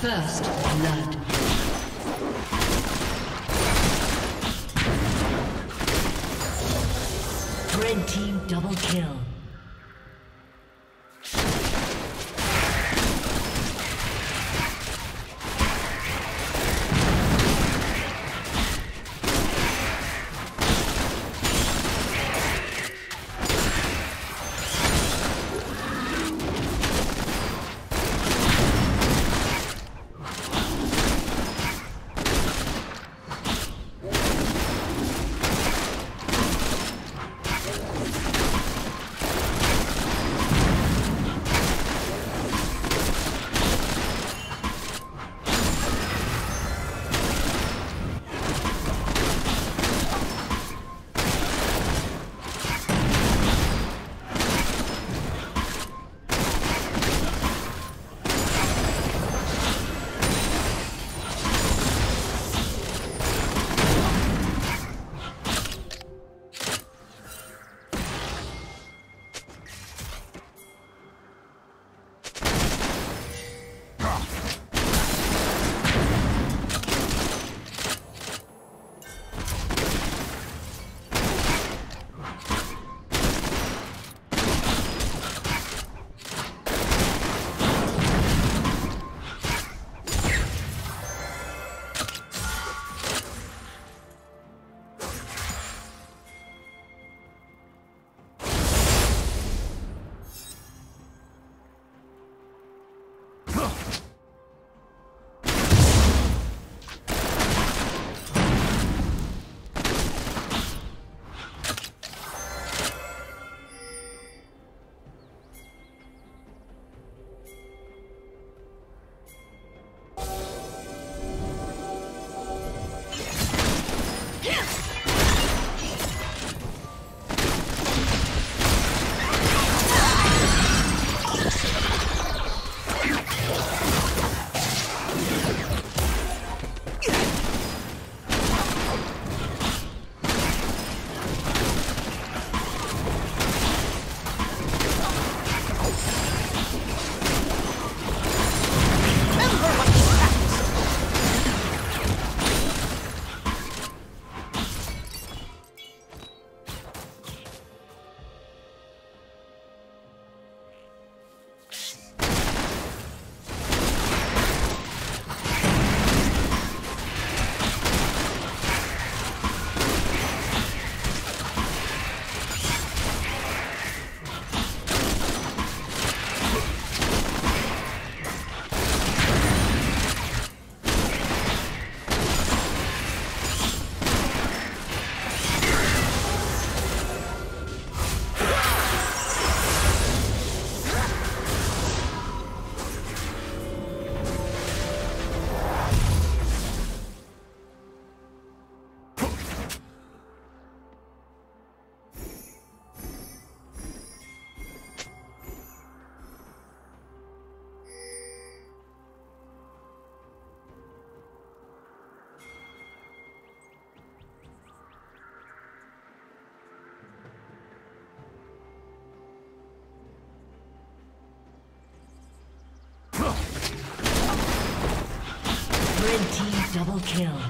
First blood. Team double kill.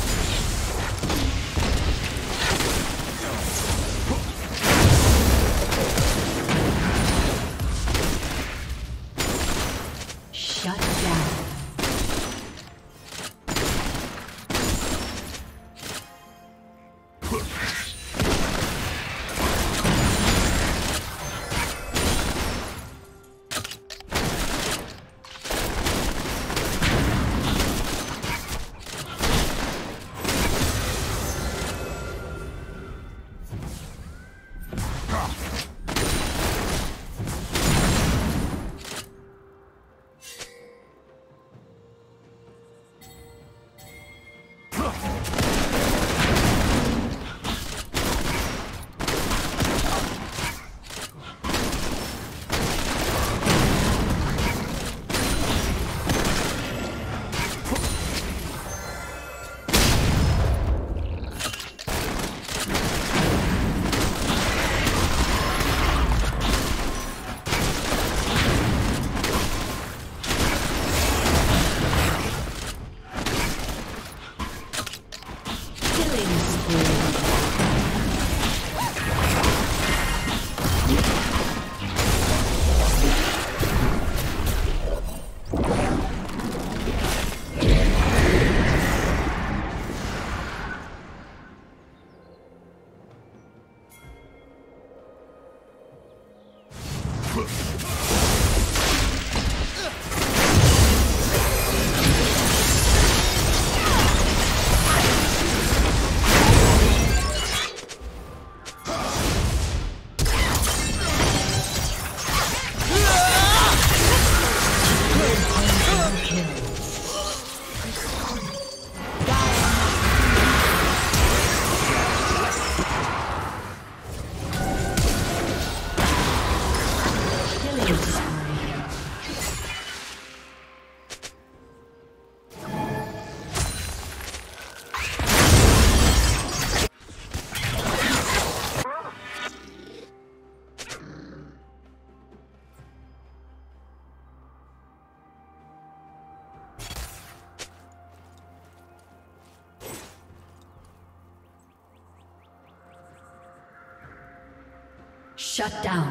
Shut down.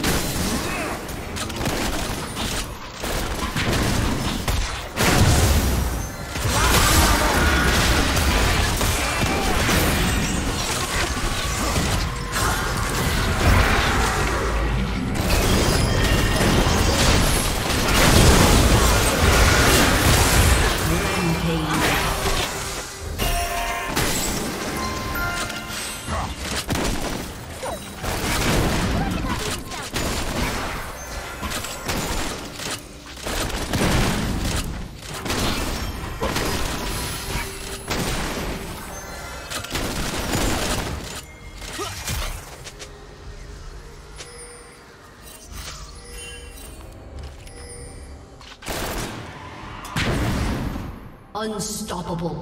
Unstoppable.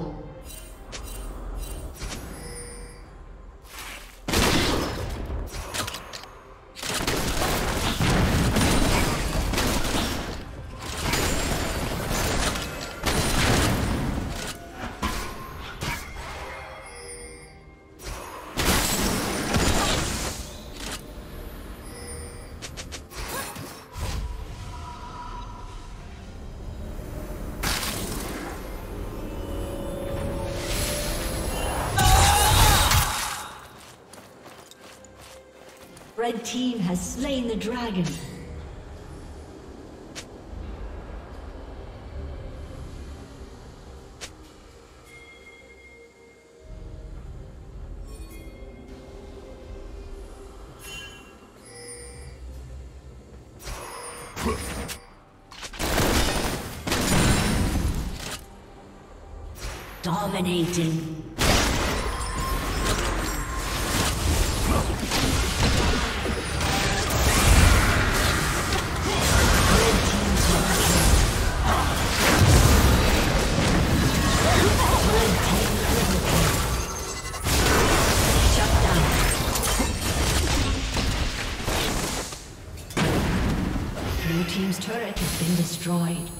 Has slain the dragon. Dominating. Destroyed.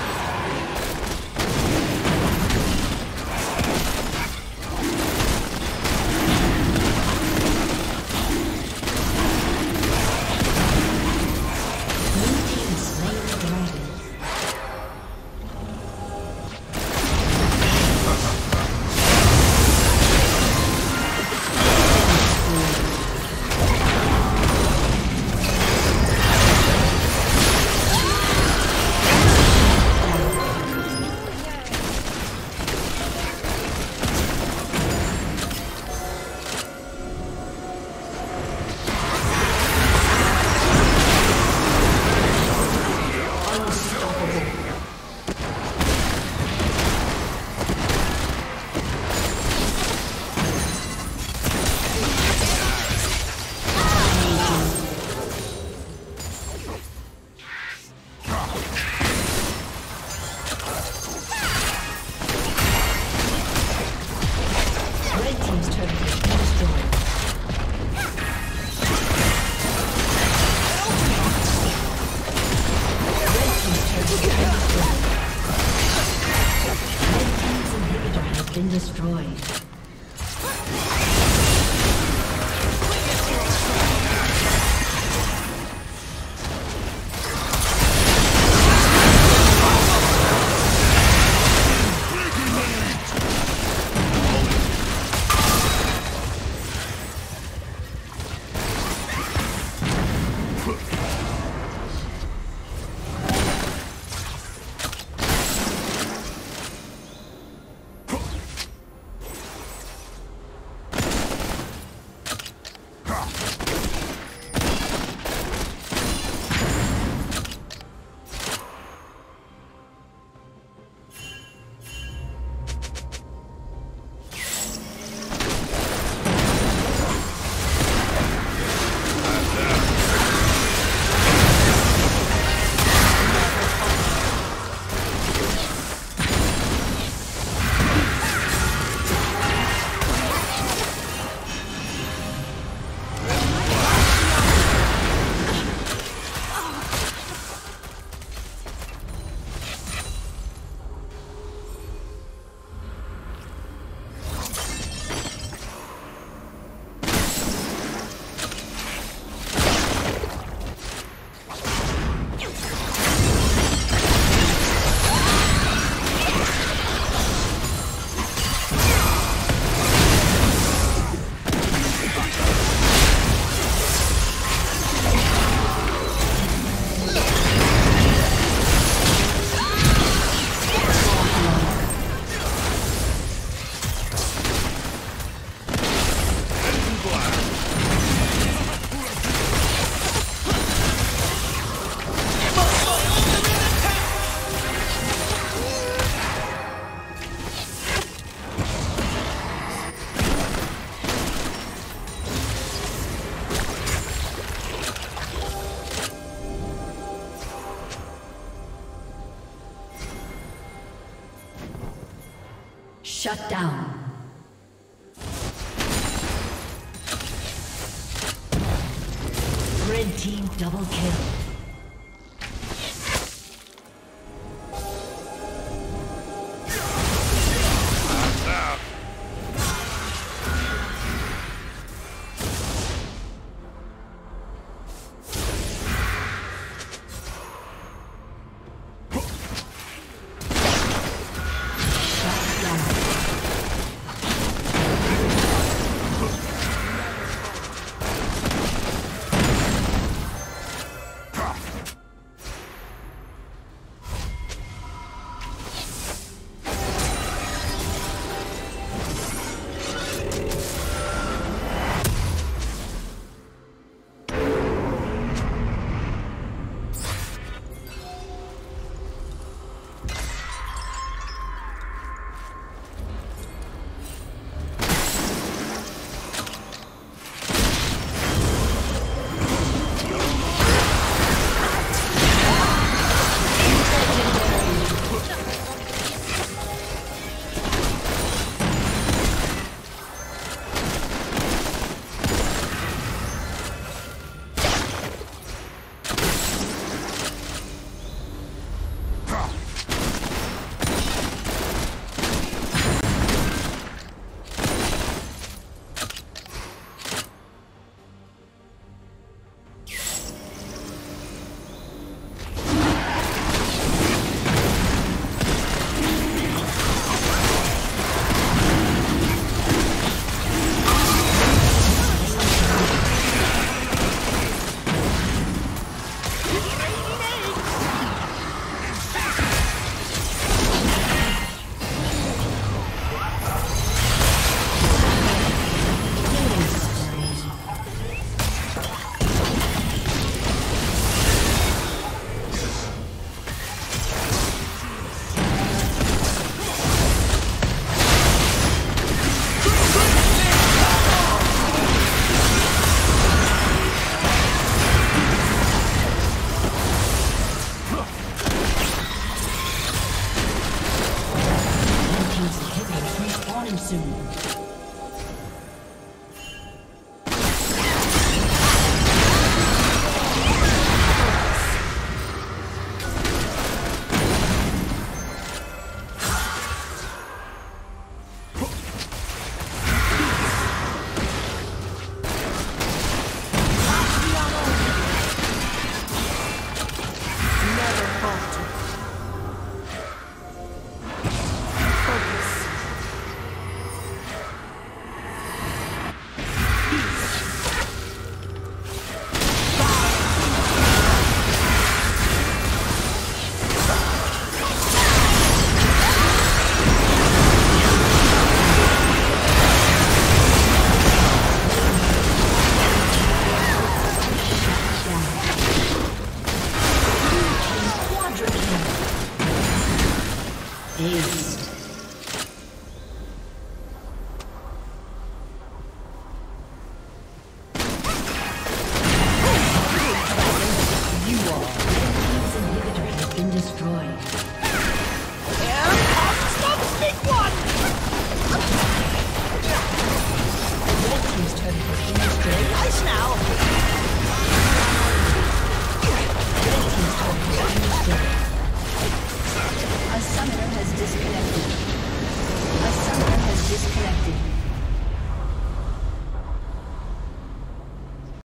Shut down.